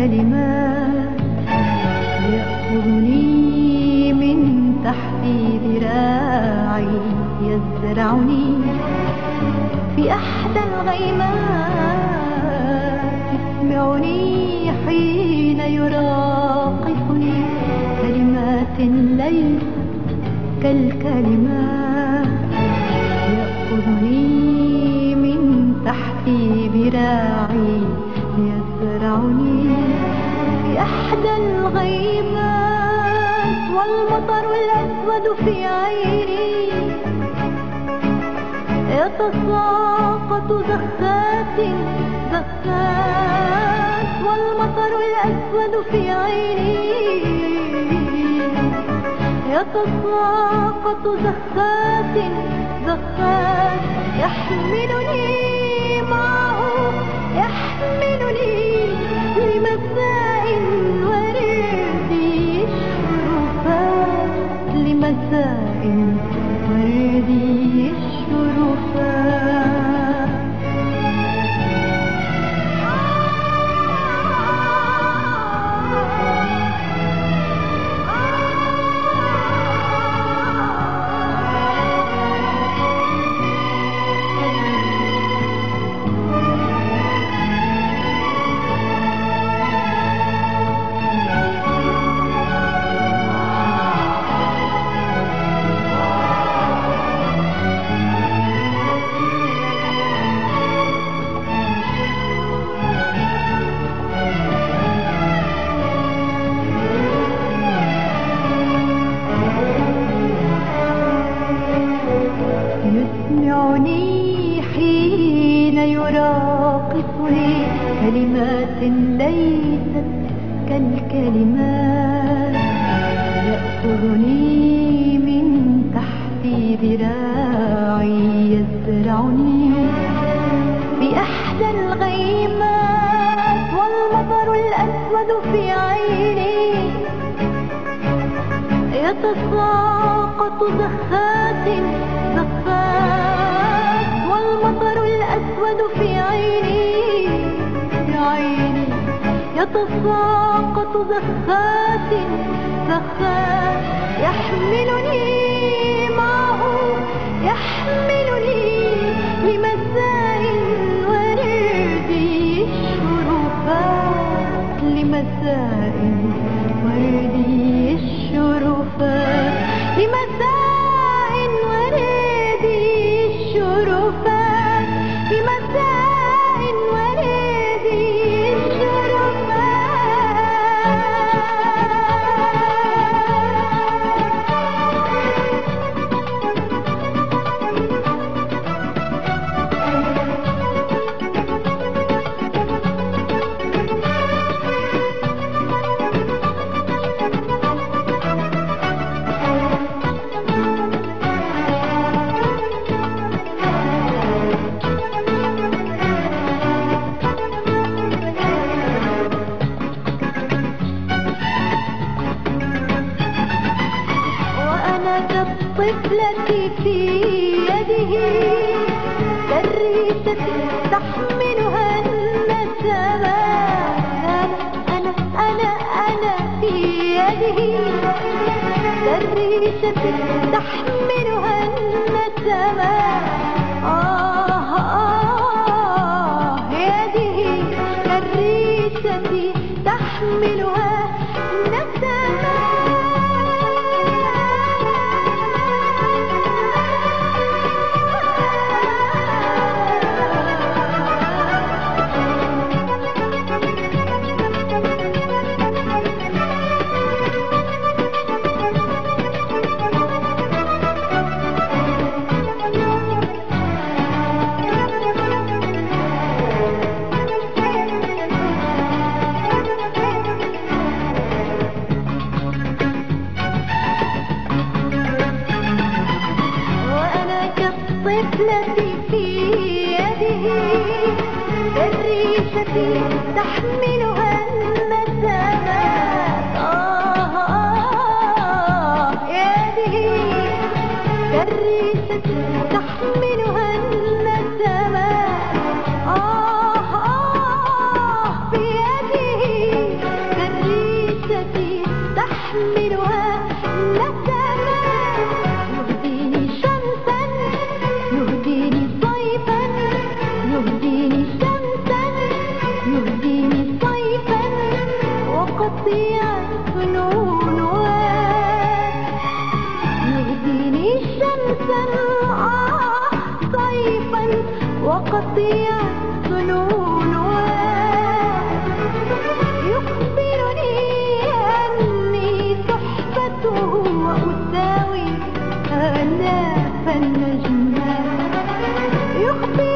كالكلمات يأخذني من تحت ذراعي يزرعني في أحدى الغيمات. يسمعني حين يراقصني كلمات ليس كالكلمات. يأخذني من تحت ذراعي يزرعني في أحدى الغيمات والمطر الأسود في عيني. يتساقط زخات زخات والمطر الأسود في عيني. يتساقط زخات زخات يحملني معه لمساء يتساقط زخات زخات والمطر الأسود في عيني في عيني. يتساقط زخات زخات يحملني معه يحملني لمساء وردي الشرفات لمساء وردي الشرفات تحملها. وأنا تحملها you.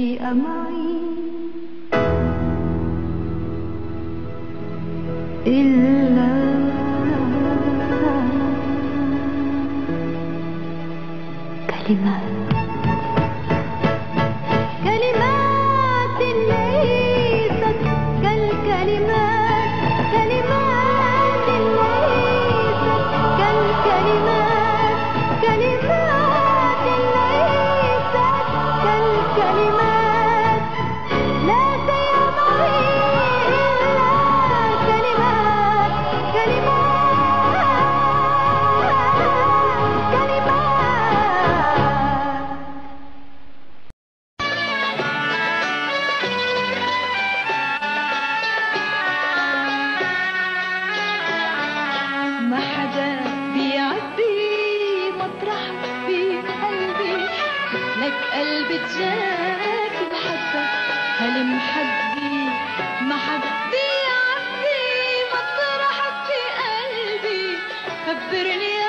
شيء معي إلا خبرني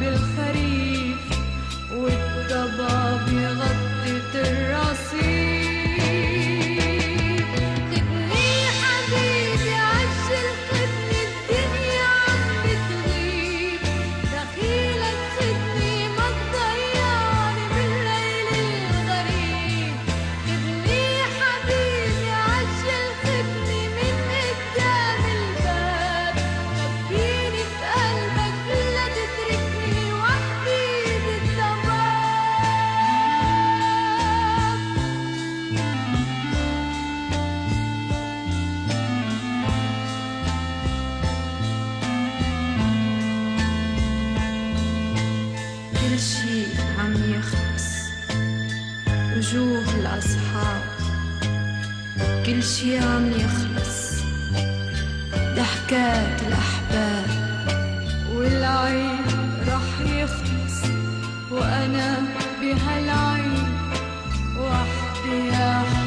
بالخريف حكاك الأحباب. والعين رح يخلص وأنا بهالعين وحدي يا حبيبي